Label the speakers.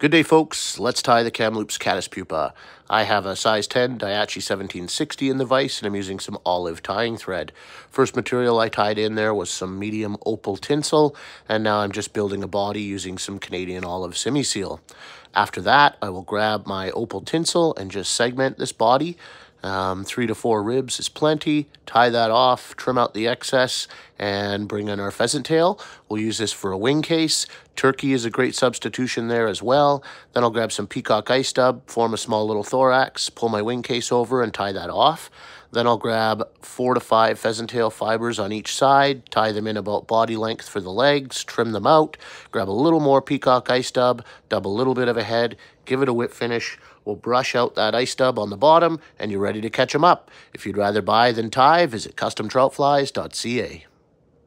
Speaker 1: Good day, folks. Let's tie the Kamloops caddis pupa. I have a size 10 Daiichi 1760 in the vise, and I'm using some olive tying thread. First material I tied in there was some medium opal tinsel, and now I'm just building a body using some Canadian olive semi-seal. After that, I will grab my opal tinsel and just segment this body um, three to four ribs is plenty. Tie that off, trim out the excess, and bring in our pheasant tail. We'll use this for a wing case. Turkey is a great substitution there as well. Then I'll grab some peacock ice dub, form a small little thorax, pull my wing case over and tie that off. Then I'll grab four to five pheasant tail fibers on each side, tie them in about body length for the legs, trim them out, grab a little more peacock ice dub, dub a little bit of a head, give it a whip finish. We'll brush out that ice dub on the bottom, and you're ready to catch them up. If you'd rather buy than tie, visit customtroutflies.ca.